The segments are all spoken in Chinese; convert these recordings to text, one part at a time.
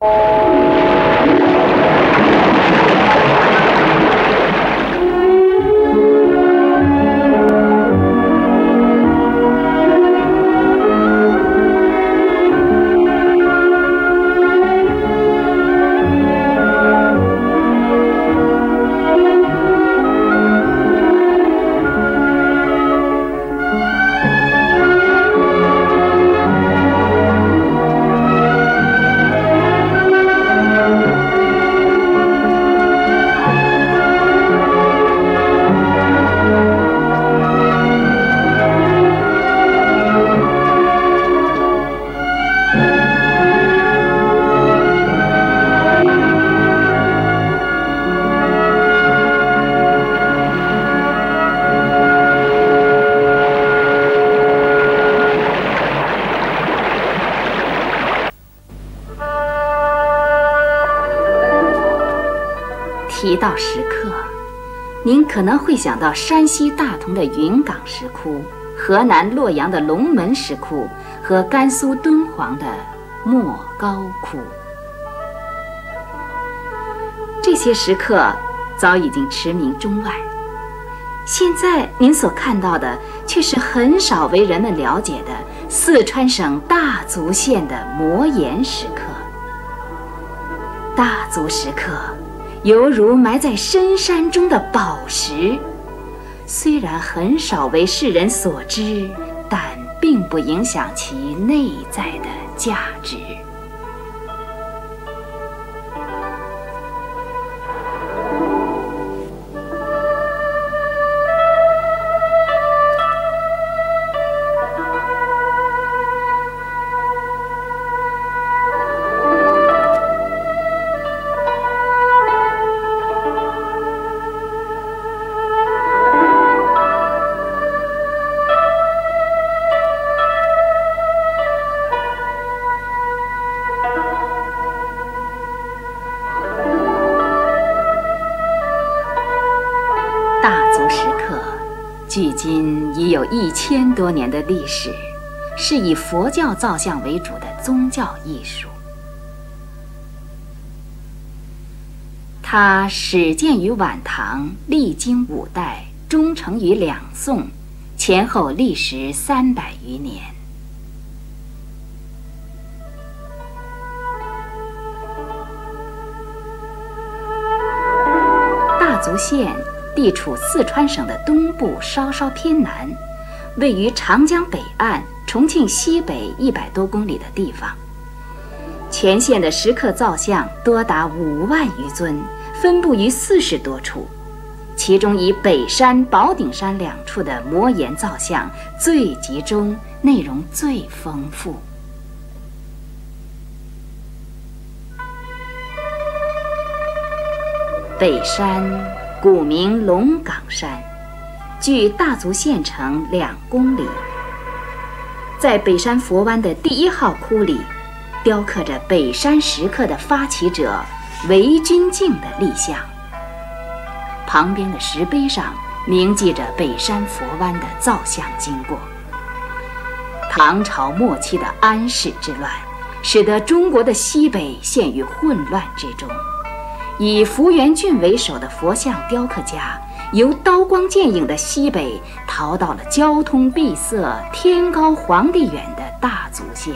you. 可能会想到山西大同的云冈石窟、河南洛阳的龙门石窟和甘肃敦煌的莫高窟。这些石刻早已经驰名中外，现在您所看到的却是很少为人们了解的四川省大足县的摩岩石刻。大足石刻。犹如埋在深山中的宝石，虽然很少为世人所知，但并不影响其内在的价值。一千多年的历史，是以佛教造像为主的宗教艺术。它始建于晚唐，历经五代，终成于两宋，前后历时三百余年。大足县。地处四川省的东部，稍稍偏南，位于长江北岸、重庆西北一百多公里的地方。全县的石刻造像多达五万余尊，分布于四十多处，其中以北山、宝顶山两处的摩岩造像最集中，内容最丰富。北山。古名龙岗山，距大足县城两公里。在北山佛湾的第一号窟里，雕刻着北山石刻的发起者韦君敬的立像。旁边的石碑上铭记着北山佛湾的造像经过。唐朝末期的安史之乱，使得中国的西北陷于混乱之中。以福元俊为首的佛像雕刻家，由刀光剑影的西北逃到了交通闭塞、天高皇帝远的大足县。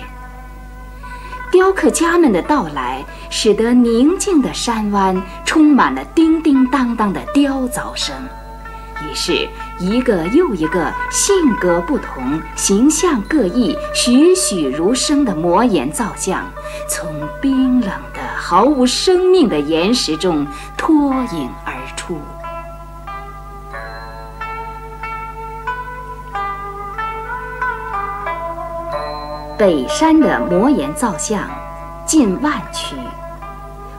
雕刻家们的到来，使得宁静的山湾充满了叮叮当当的雕凿声。于是，一个又一个性格不同、形象各异、栩栩如生的魔岩造像，从冰冷的、毫无生命的岩石中脱颖而出。北山的摩岩造像近万曲，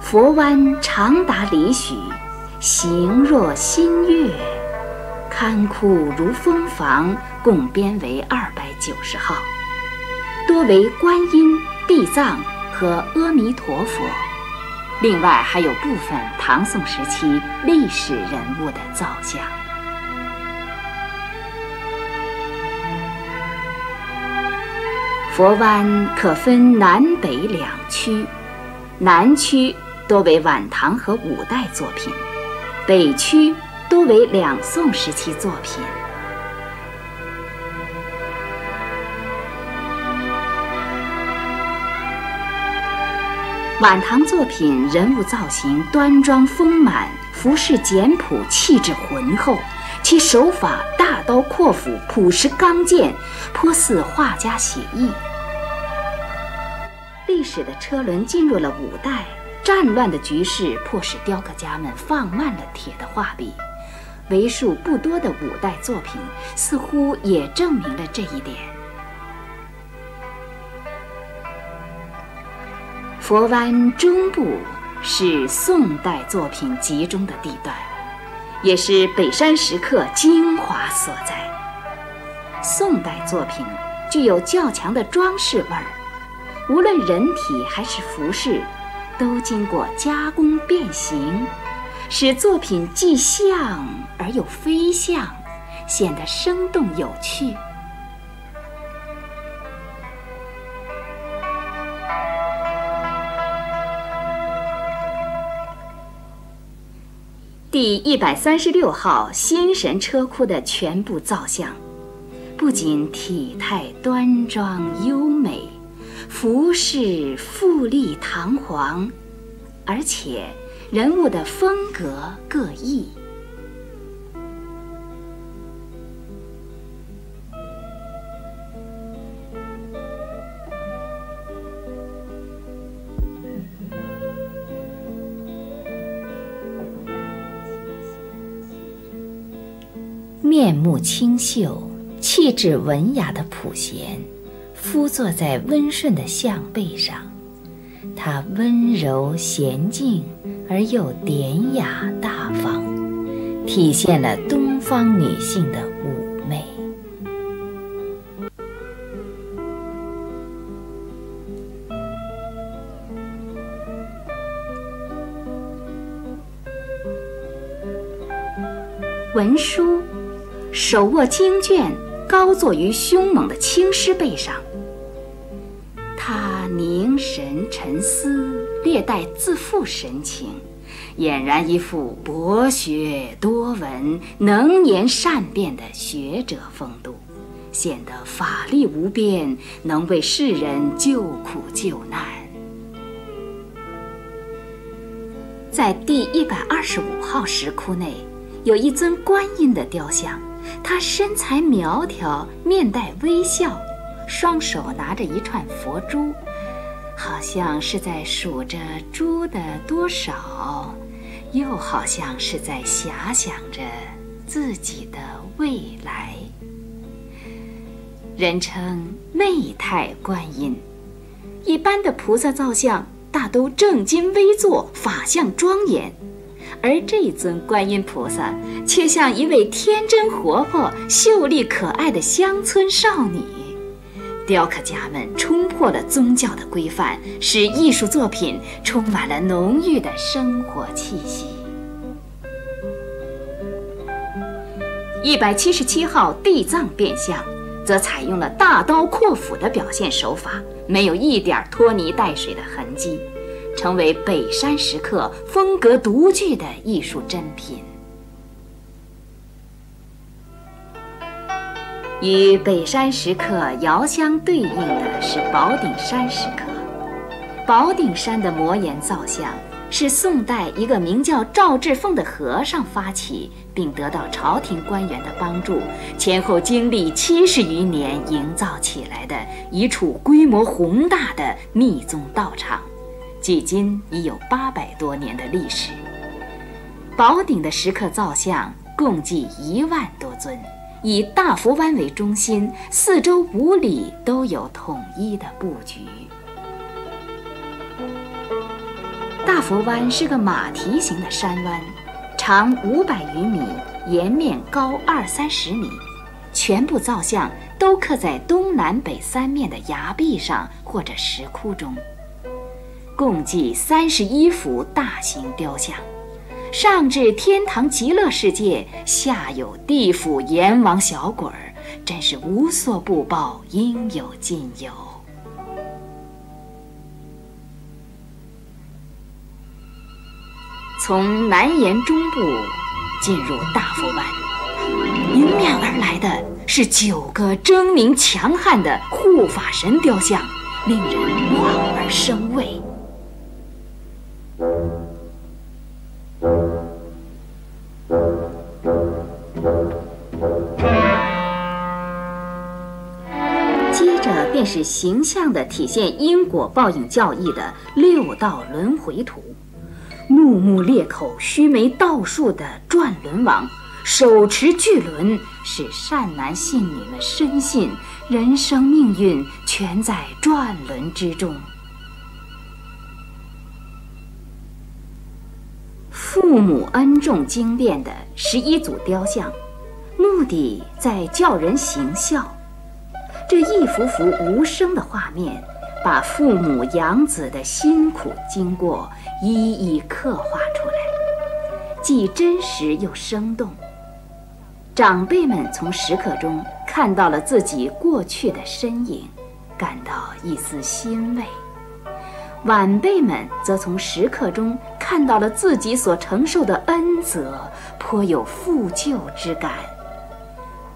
佛湾长达里许，形若新月。龛窟如蜂房，共编为二百九十号，多为观音、地藏和阿弥陀佛。另外还有部分唐宋时期历史人物的造像。佛湾可分南北两区，南区多为晚唐和五代作品，北区多为两宋时期作品。晚唐作品人物造型端庄丰满，服饰简朴，气质浑厚。其手法刀阔斧，朴实刚健，颇似画家写意。历史的车轮进入了五代，战乱的局势迫使雕刻家们放慢了铁的画笔。为数不多的五代作品似乎也证明了这一点。佛湾中部是宋代作品集中的地段，也是北山石刻精华所在。宋代作品具有较强的装饰味儿，无论人体还是服饰，都经过加工变形，使作品既像而又非像，显得生动有趣。第一百三十六号新神车库的全部造像，不仅体态端庄优美，服饰富丽堂皇，而且人物的风格各异。清秀、气质文雅的普贤，伏坐在温顺的象背上。他温柔娴静而又典雅大方，体现了东方女性的妩媚。文书。手握经卷，高坐于凶猛的青狮背上。他凝神沉思，略带自负神情，俨然一副博学多闻、能言善辩的学者风度，显得法力无边，能为世人救苦救难。在第一百二十五号石窟内，有一尊观音的雕像。他身材苗条，面带微笑，双手拿着一串佛珠，好像是在数着珠的多少，又好像是在遐想着自己的未来。人称媚态观音。一般的菩萨造像大都正襟危坐，法相庄严。而这尊观音菩萨却像一位天真活泼、秀丽可爱的乡村少女。雕刻家们冲破了宗教的规范，使艺术作品充满了浓郁的生活气息。一百七十七号地藏变相，则采用了大刀阔斧的表现手法，没有一点拖泥带水的痕迹。成为北山石刻风格独具的艺术珍品。与北山石刻遥相对应的是宝顶山石刻。宝顶山的摩岩造像是宋代一个名叫赵志凤的和尚发起，并得到朝廷官员的帮助，前后经历七十余年营造起来的一处规模宏大的密宗道场。距今已有八百多年的历史。宝顶的石刻造像共计一万多尊，以大佛湾为中心，四周五里都有统一的布局。大佛湾是个马蹄形的山湾，长五百余米，岩面高二三十米，全部造像都刻在东南北三面的崖壁上或者石窟中。共计三十一幅大型雕像，上至天堂极乐世界，下有地府阎王小鬼儿，真是无所不包，应有尽有。从南岩中部进入大佛湾，迎面而来的是九个狰狞强悍的护法神雕像，令人望而生畏。是形象地体现因果报应教义的六道轮回图。怒目裂口、须眉倒竖的转轮王，手持巨轮，使善男信女们深信人生命运全在转轮之中。父母恩重经变的十一组雕像，目的在教人行孝。这一幅幅无声的画面。把父母养子的辛苦经过一一刻画出来，既真实又生动。长辈们从石刻中看到了自己过去的身影，感到一丝欣慰；晚辈们则从石刻中看到了自己所承受的恩泽，颇有负疚之感。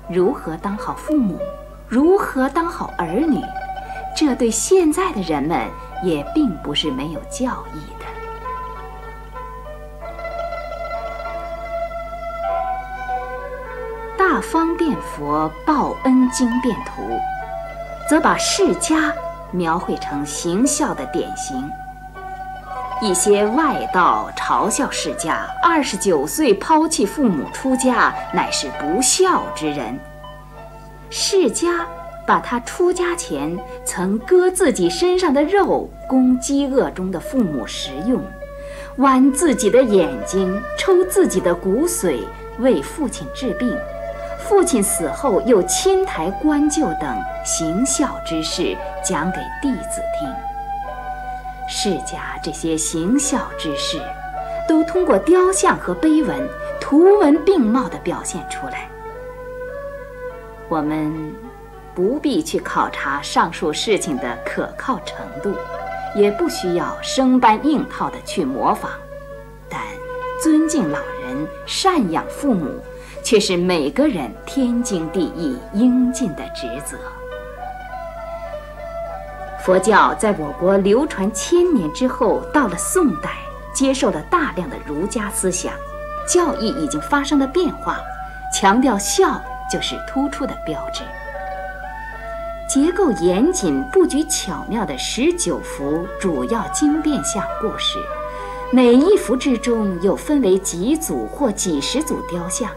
如何当好父母？如何当好儿女？这对现在的人们也并不是没有教义的。大方便佛报恩经变图，则把释迦描绘成行孝的典型。一些外道嘲笑释迦二十九岁抛弃父母出家，乃是不孝之人。释迦。把他出家前曾割自己身上的肉供饥饿中的父母食用，剜自己的眼睛、抽自己的骨髓为父亲治病，父亲死后又亲抬棺柩等行孝之事讲给弟子听。释迦这些行孝之事，都通过雕像和碑文、图文并茂地表现出来。我们。不必去考察上述事情的可靠程度，也不需要生搬硬套的去模仿，但尊敬老人、赡养父母，却是每个人天经地义应尽的职责。佛教在我国流传千年之后，到了宋代，接受了大量的儒家思想，教义已经发生了变化，强调孝就是突出的标志。结构严谨、布局巧妙的十九幅主要经变像故事，每一幅之中又分为几组或几十组雕像，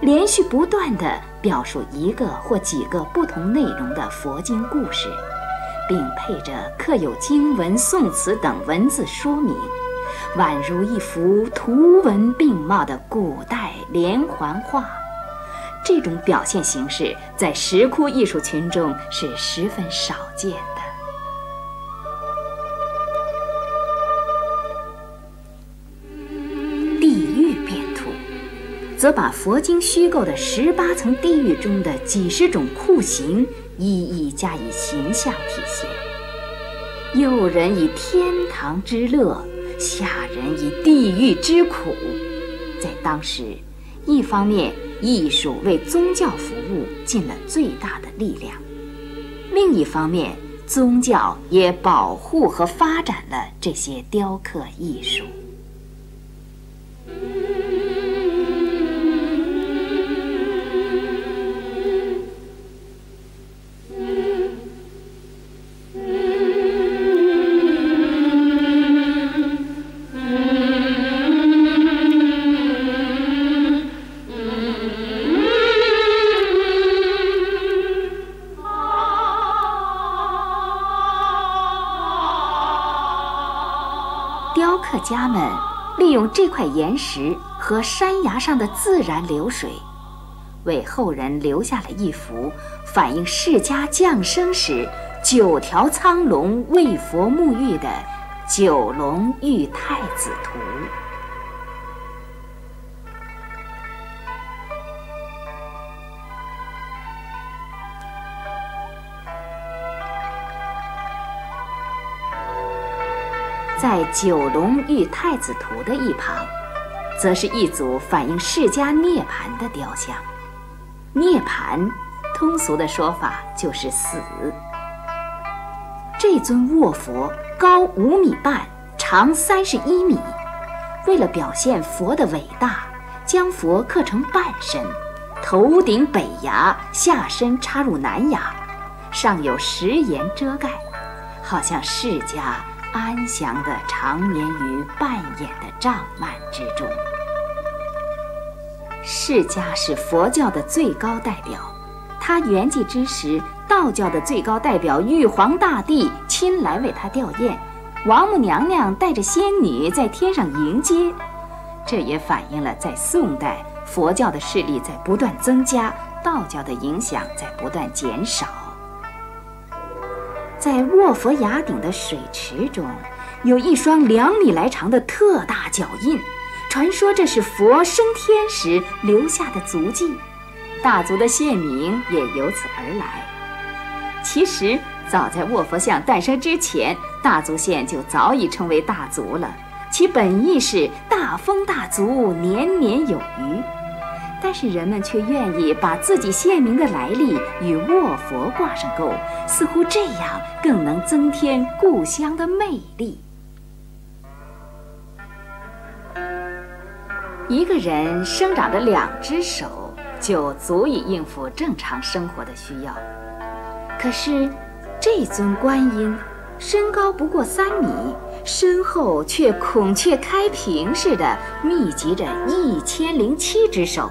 连续不断地表述一个或几个不同内容的佛经故事，并配着刻有经文、宋词等文字说明，宛如一幅图文并茂的古代连环画。这种表现形式在石窟艺术群中是十分少见的。地狱变图，则把佛经虚构的十八层地狱中的几十种酷刑一一加以形象体现，诱人以天堂之乐，吓人以地狱之苦。在当时，一方面。艺术为宗教服务尽了最大的力量，另一方面，宗教也保护和发展了这些雕刻艺术。块岩石和山崖上的自然流水，为后人留下了一幅反映释迦降生时九条苍龙为佛沐浴的九龙玉太子图。在九龙玉太子图的一旁，则是一组反映释迦涅槃的雕像。涅槃，通俗的说法就是死。这尊卧佛高五米半，长三十一米。为了表现佛的伟大，将佛刻成半身，头顶北牙，下身插入南牙，上有石岩遮盖，好像释迦安详地长眠于半掩的帐幔之中。释迦是佛教的最高代表，他圆寂之时，道教的最高代表玉皇大帝亲来为他吊唁，王母娘娘带着仙女在天上迎接。这也反映了在宋代，佛教的势力在不断增加，道教的影响在不断减少。在卧佛崖顶的水池中，有一双两米来长的特大脚印。传说这是佛升天时留下的足迹，大足的县名也由此而来。其实，早在卧佛像诞生之前，大足县就早已称为大足了，其本意是大丰大足，年年有余。但是人们却愿意把自己县名的来历与卧佛挂上钩，似乎这样更能增添故乡的魅力。一个人生长着两只手，就足以应付正常生活的需要。可是，这尊观音身高不过三米，身后却孔雀开屏似的密集着一千零七只手，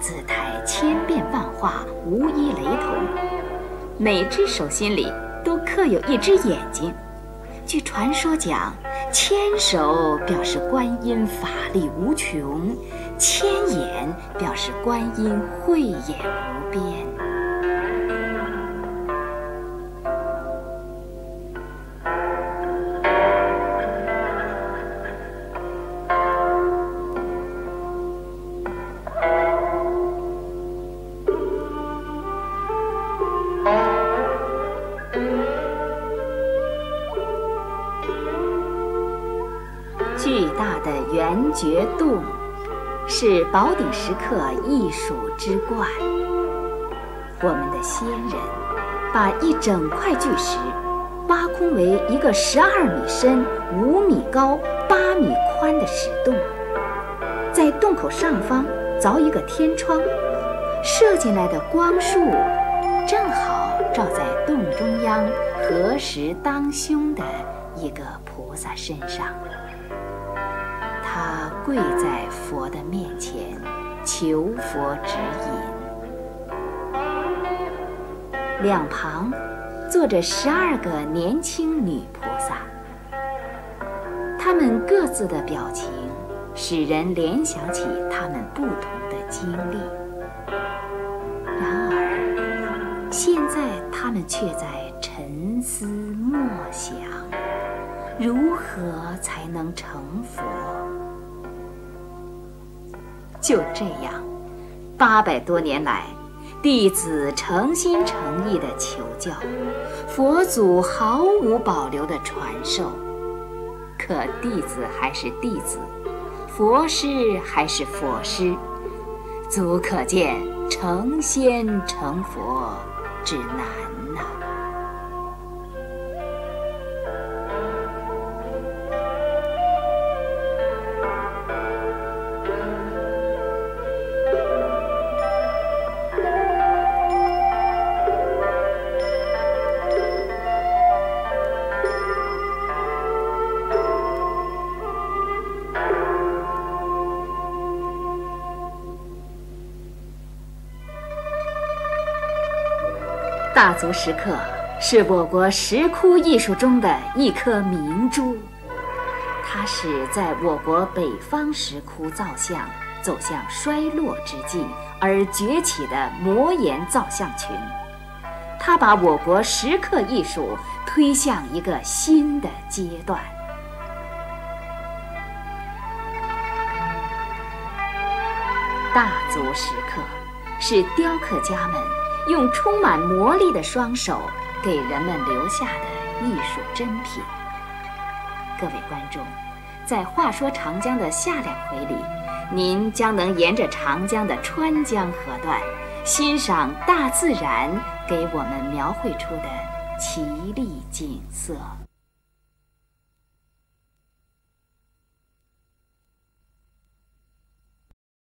姿态千变万化，无一雷同。每只手心里都刻有一只眼睛。据传说讲。千手表示观音法力无穷，千眼表示观音慧眼无边。宝顶石刻艺术之冠。我们的先人把一整块巨石挖空为一个十二米深、五米高、八米宽的石洞，在洞口上方凿一个天窗，射进来的光束正好照在洞中央合十当胸的一个菩萨身上。跪在佛的面前，求佛指引。两旁坐着十二个年轻女菩萨，她们各自的表情使人联想起她们不同的经历。然而，现在她们却在沉思默想，如何才能成佛？就这样，八百多年来，弟子诚心诚意的求教，佛祖毫无保留的传授。可弟子还是弟子，佛师还是佛师，足可见成仙成佛之难。大足石刻是我国石窟艺术中的一颗明珠，它是在我国北方石窟造像走向衰落之际而崛起的摩岩造像群，它把我国石刻艺术推向一个新的阶段。大足石刻是雕刻家们。用充满魔力的双手给人们留下的艺术珍品。各位观众，在《话说长江》的下两回里，您将能沿着长江的川江河段，欣赏大自然给我们描绘出的奇丽景色。